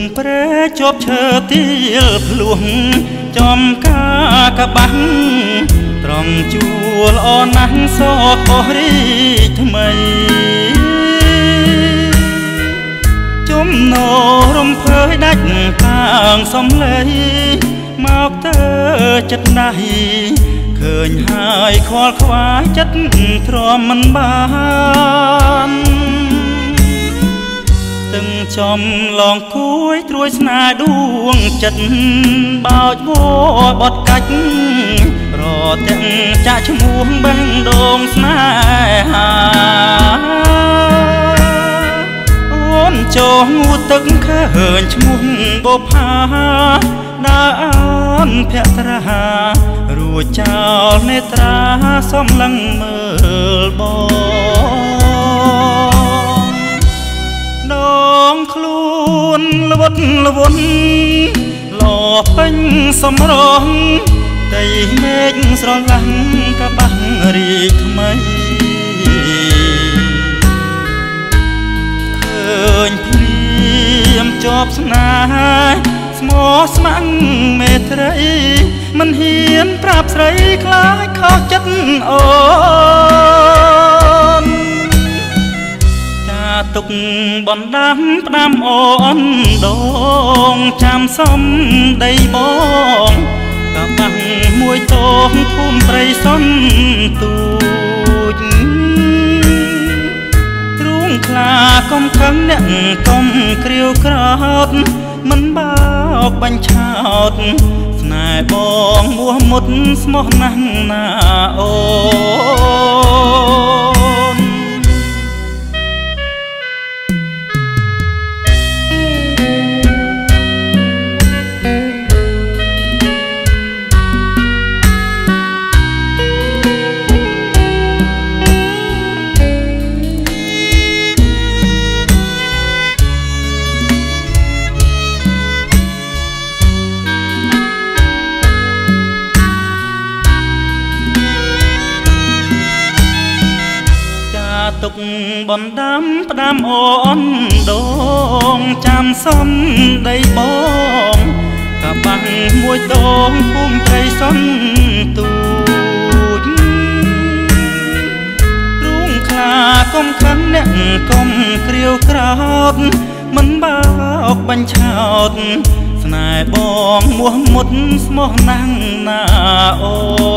មព្រែជាប់ឈើទៀលភ្លោះចំការកបាំងត្រង់ជួលអណាស់សខុសរីថ្មីជំណរំភើយដាច់ខាងសំឡេងមកទៅចិត្តណៃឃើញហើយខ្វល់ខ្វាយចិត្តទ្រាំមិនបាន ចំឡងគួយត្រួយស្នេហ៍ដួងចិត្តបោចវបត់កាច់រទាំងចាក់ឈ្មោះបេះដូងស្នេហាអូនចងងូទឹកឃើញឈ្មោះបុផាដើរអូនភក្ត្រារួចចោលនេត្រាសំឡឹងមើលបង នលវត់លវន់លពេញសំរងតីមេឃស្រឡាំងកបាំងរីកថ្មីឃើញភ្លៀមជាប់ស្នេហ៍ស្មោះស្ម័គ្រមេត្រីមិនហ៊ានប្រាប់ស្រីខ្លាចខុសចិត្តអូ ទុកបណ្ដាំផ្ដាំអូនដងចាំសំដីបងកបាំងមួយតងភូមិព្រៃសនទូចទ្រូងខ្លាកុំខឹងអ្នកកុំគ្រាវក្រោតមិនបោកបាញ់ឆោតស្នេហ៍បងមួមុតស្មោះណាស់ណាអូ ទុកបណ្ដាំផ្ដាំអូនដងចាំសំដីបងកបាំងមួយដងភូមិព្រៃសនទូចរូងខ្លាកុំខឹងអ្នកកុំគ្រាវក្រោតមិនបោកបាញ់ឆោតស្នេហ៍បងមួសមុតស្មោះណាំងណាអូ